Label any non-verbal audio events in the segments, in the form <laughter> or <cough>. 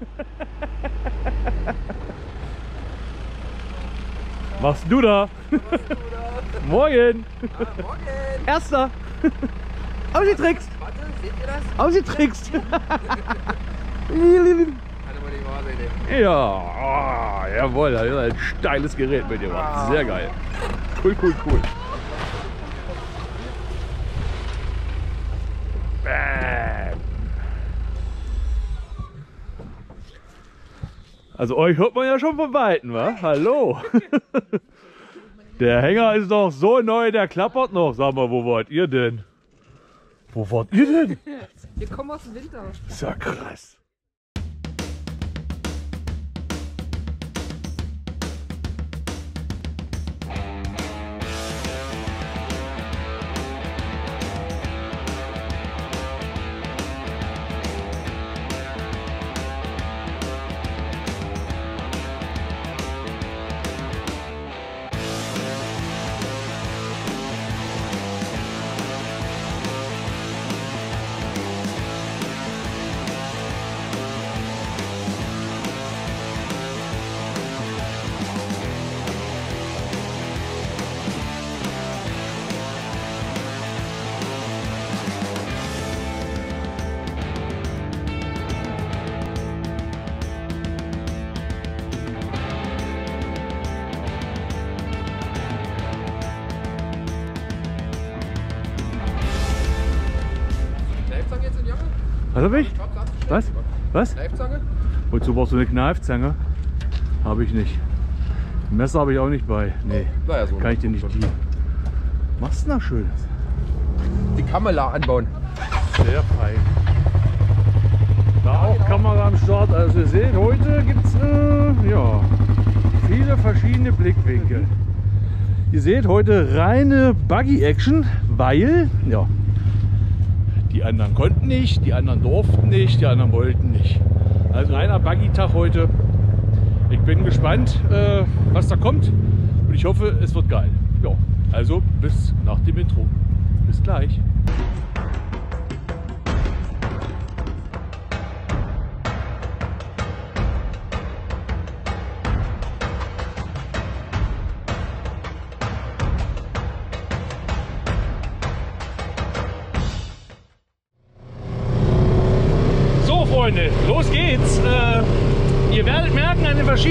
<laughs> Machst du da? <laughs> Morgen. Ah, morgen. Erster. <laughs> Ausgetrickst. Warte, seht ihr das? Ausgetrickst. Ja, ah, jawohl, da ist ein steiles Gerät mitgebracht. Sehr geil. Cool, cool, cool. Also euch hört man ja schon von Weitem, wa? Hallo. Der Hänger ist doch so neu, der klappert noch. Sag mal, wo wart ihr denn? Wo wart ihr denn? Wir kommen aus dem Winter. Ist ja krass. Was hab ich? Was? Was? Kneifzange? Wozu brauchst du eine Kneifzange? Habe ich nicht. Ein Messer habe ich auch nicht bei. Nee, Naja, so. kann ich dir nicht dienen. Machst du da Schönes? Die Kamera anbauen. Sehr fein. Da auch Kamera am Start. Also ihr seht, heute gibt es äh, ja, viele verschiedene Blickwinkel. Ihr seht heute reine Buggy-Action, weil ja, die anderen konnten nicht, die anderen durften nicht, die anderen wollten nicht. Also reiner Buggy-Tag heute. Ich bin gespannt, äh, was da kommt und ich hoffe, es wird geil. Ja, also bis nach dem Intro. Bis gleich.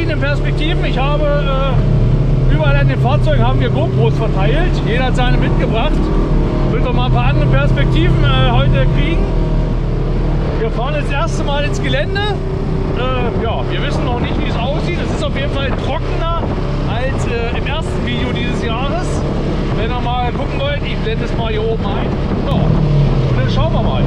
Verschiedenen Perspektiven, ich habe äh, überall an den Fahrzeugen haben wir GoPros verteilt. Jeder hat seine mitgebracht. Will doch mal ein paar andere Perspektiven äh, heute kriegen. Wir fahren das erste Mal ins Gelände. Äh, ja, wir wissen noch nicht, wie es aussieht. Es ist auf jeden Fall trockener als äh, im ersten Video dieses Jahres. Wenn ihr mal gucken wollt, ich blende es mal hier oben ein. Ja, und dann schauen wir mal.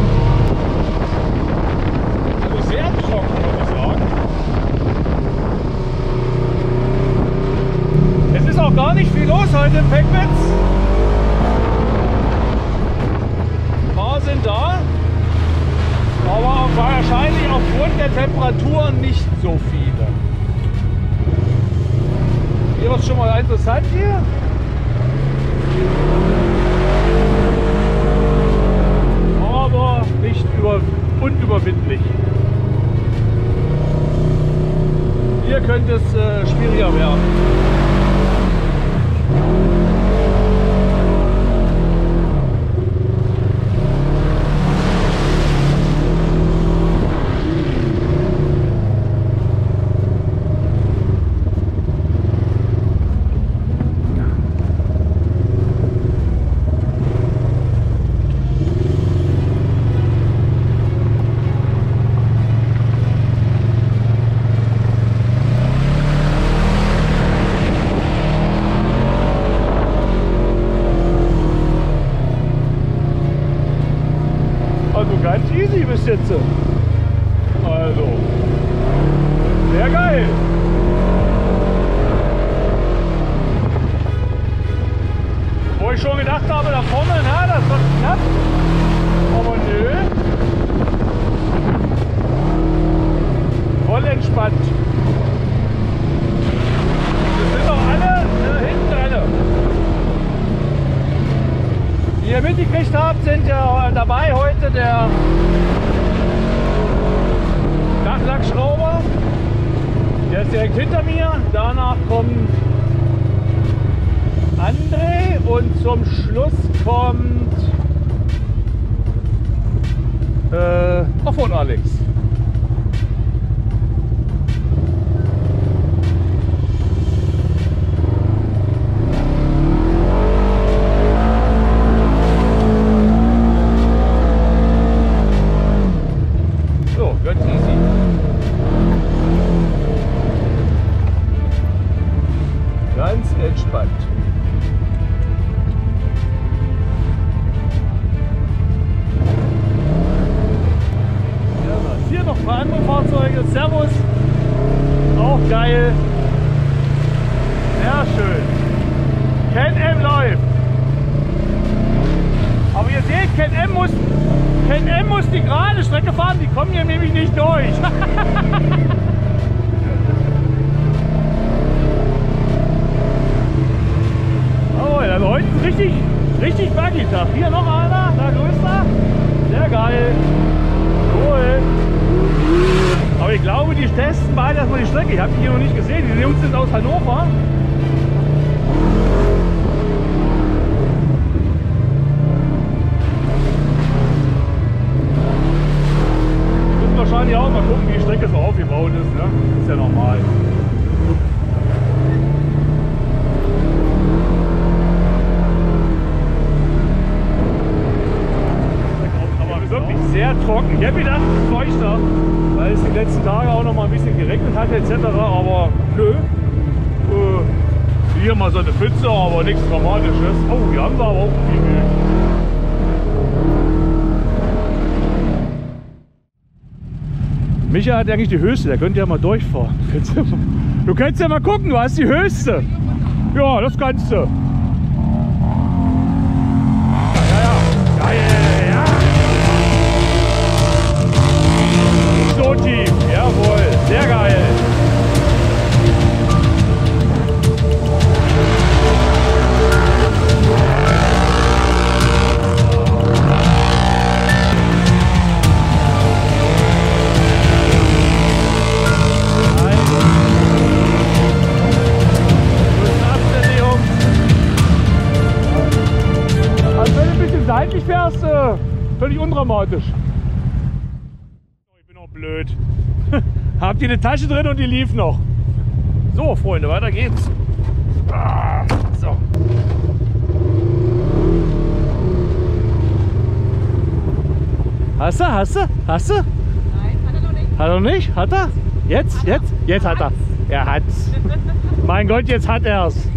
Yeah. Easy bis jetzt. Also, sehr geil. Wo ich schon gedacht habe, da vorne, na, das wird knapp. Aber nö. Voll entspannt. Das sind doch alle äh, hinten alle. Wie ihr mitgekriegt habt, sind ja dabei heute der kommt André und zum Schluss kommt äh, Offroad Alex. Geil. Sehr schön. Ken M läuft. Aber ihr seht, Ken M muss, Ken M muss die gerade Strecke fahren. Die kommen hier nämlich nicht durch. <laughs> Oh, also heute ist richtig, richtig Buggy-Tag. Hier noch einer, da größer. Sehr geil. Aber ich glaube, die testen beide erstmal die Strecke. Ich habe die hier noch nicht gesehen. Die Jungs sind aus Hannover. Müssen wahrscheinlich auch mal gucken, wie die Strecke so aufgebaut ist. Ne? Ist ja normal. Aber wirklich sehr trocken. Ich hätte gedacht, es ist feuchter, weil es die letzten Tage auch noch mal ein bisschen geregnet hat etc. Aber nö. Äh, hier mal so eine Pfütze, aber nichts Dramatisches. Oh, hier haben wir aber auch viel Müll. Micha hat eigentlich die höchste, der könnte ja mal durchfahren. <laughs> Du könntest ja mal gucken, du hast die höchste. Ja, das kannst du. Bisschen seitlich fährst, äh, völlig undramatisch. Ich bin auch blöd. <laughs> Habt ihr eine Tasche drin und die lief noch. So, Freunde, weiter geht's. Ah, so. Hast du? Hast du? Hast du? Nein, hat er noch nicht. Hat er nicht? Hat er? Jetzt? Jetzt? Jetzt hat er. Er hat's. Mein Gott, jetzt hat er's.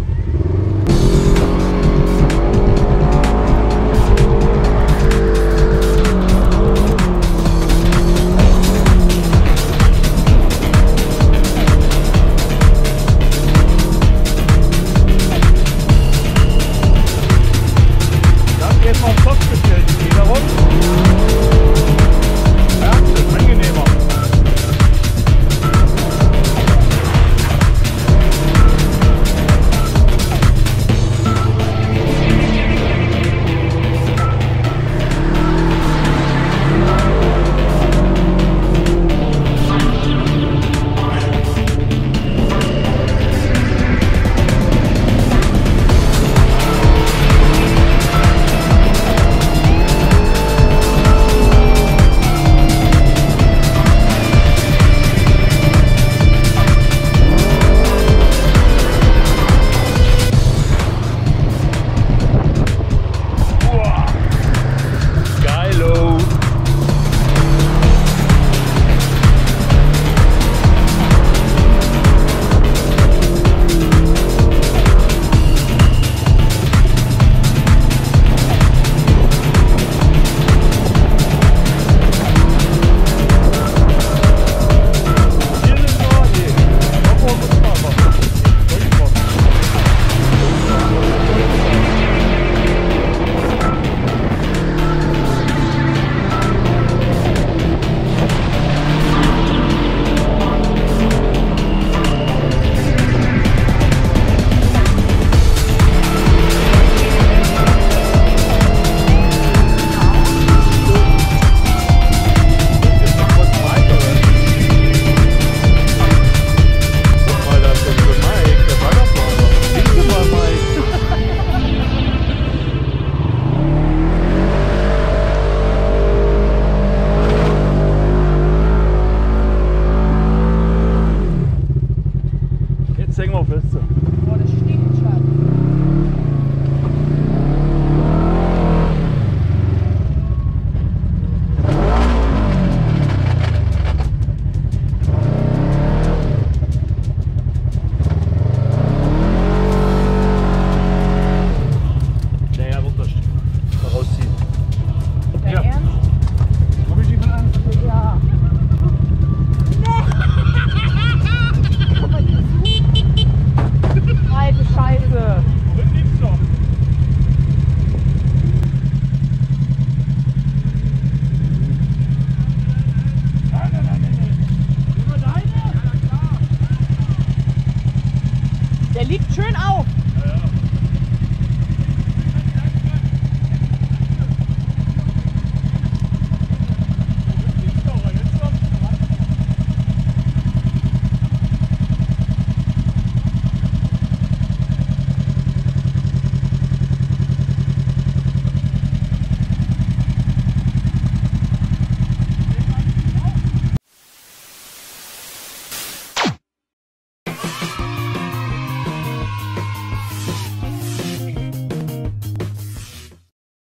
Liegt schön auf.